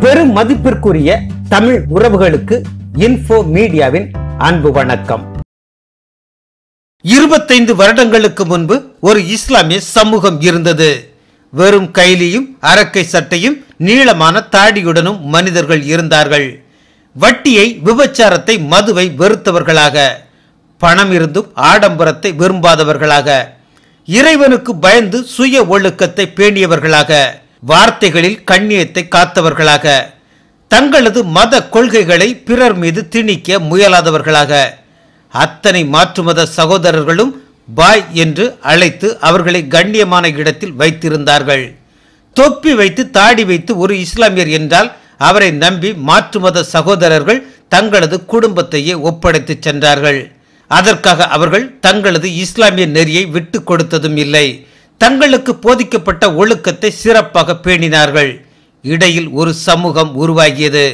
பெரும் மதிப்பிற்குரிய தமிழ் உறவுகளுக்கு இன்ஃபோ மீடியாவின் அன்பு வணக்கம். இருபத்தைந்து வருடங்களுக்கு முன்பு ஒரு இஸ்லாமிய சமூகம் இருந்தது. வெறும் கைலியும் அரக்கை சட்டையும் நீளமான தாடியுடனும் மனிதர்கள் இருந்தார்கள். வட்டியை விபச்சாரத்தை மதுவை வெறுத்தவர்களாக. பணம் இருந்தும் ஆடம்பரத்தை விரும்பாதவர்களாக. இறைவனுக்கு பயந்து சுய ஒழுக்கத்தை பேணியவர்களாக. வார்த்தைகளில் கண்ணியத்தை காத்தவர்களாக தங்களது மத கொள்கைகளை பிறர் மீது திணிக்க முயலாதவர்களாக அத்தனை மாற்று மத சகோதரர்களும் பாய் என்று அழைத்து அவர்களை கண்ணியமான இடத்தில் வைத்திருந்தார்கள். தொப்பி வைத்து தாடி வைத்து ஒரு இஸ்லாமியர் என்றால் அவரை நம்பி மாற்று மத சகோதரர்கள் தங்களது குடும்பத்தையே ஒப்படைத்து சென்றார்கள். அதற்காக அவர்கள் தங்களது இஸ்லாமிய நெறியை விட்டு கொடுத்ததும் இல்லை. தங்களுக்கு போதிக்கப்பட்ட ஒழுக்கத்தை சிறப்பாக பேணினார்கள். இடையில் ஒரு சமூகம் உருவாகியது.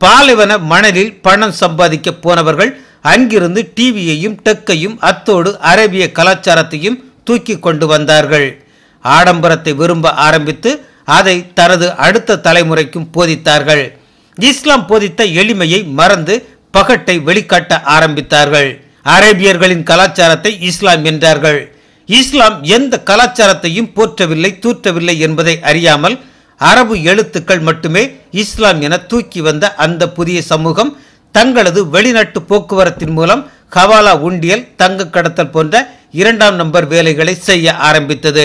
பாலைவன மணலில் பணம் சம்பாதிக்க போனவர்கள் அங்கிருந்து டிவியையும் டெக்கையும் அத்தோடு அரேபிய கலாச்சாரத்தையும் தூக்கி கொண்டு வந்தார்கள். ஆடம்பரத்தை விரும்ப ஆரம்பித்து அதை தனது அடுத்த தலைமுறைக்கும் போதித்தார்கள். இஸ்லாம் போதித்த எளிமையை மறந்து பகட்டை வெளிக்காட்ட ஆரம்பித்தார்கள். அரேபியர்களின் கலாச்சாரத்தை இஸ்லாம் என்றார்கள். இஸ்லாம் எந்த கலாச்சாரத்தையும் போற்றவில்லை தூற்றவில்லை என்பதை அறியாமல் அரபு எழுத்துக்கள் மட்டுமே இஸ்லாம் என தூக்கி வந்த அந்த புதிய சமூகம் தங்களது வெளிநாட்டு போக்குவரத்தின் மூலம் ஹவாலா உண்டியல் தங்க கடத்தல் போன்ற இரண்டாம் நம்பர் வேலைகளை செய்ய ஆரம்பித்தது.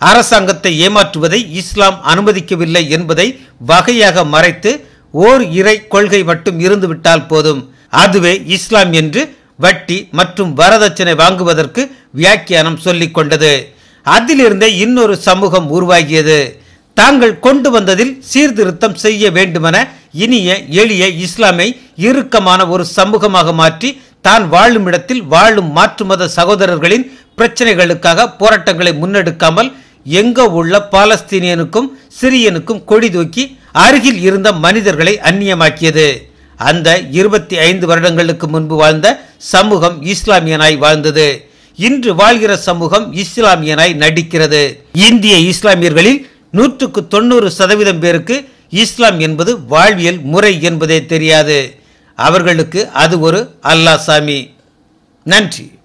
அரசாங்கத்தை ஏமாற்றுவதை இஸ்லாம் அனுமதிக்கவில்லை என்பதை வகையாக மறைத்து ஓர் இறை கொள்கை மட்டும் இருந்துவிட்டால் போதும். அதுவே இஸ்லாம் என்று வட்டி மற்றும் வரதட்சணை வாங்குவதற்கு வியாக்கியானம் சொல்லிக் கொண்டது. அதிலிருந்தே இன்னொரு சமூகம் உருவாகியது. தாங்கள் கொண்டு வந்ததில் சீர்திருத்தம் செய்ய வேண்டுமென இனிய எளிய இஸ்லாமை இறுக்கமான ஒரு சமூகமாக மாற்றி தான் வாழும் இடத்தில் வாழும் மாற்று மத சகோதரர்களின் பிரச்சனைகளுக்காக போராட்டங்களை முன்னெடுக்காமல் எங்க உள்ள பாலஸ்தீனியனுக்கும் சிரியனுக்கும் கொடி தூக்கி அருகில் இருந்த மனிதர்களை அந்நியமாக்கியது. அந்த இருபத்தி ஐந்து வருடங்களுக்கு முன்பு வாழ்ந்த சமூகம் இஸ்லாமியனாய் வாழ்ந்தது. இன்று வாழ்கிற சமூகம் இஸ்லாமியனாய் நடிக்கிறது. இந்திய இஸ்லாமியர்களில் நூற்றுக்கு தொண்ணூறு சதவீதம் பேருக்கு இஸ்லாம் என்பது வாழ்வியல் முறை என்பதே தெரியாது. அவர்களுக்கு அது ஒரு அல்லாஹ் சாமி. நன்றி.